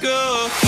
go.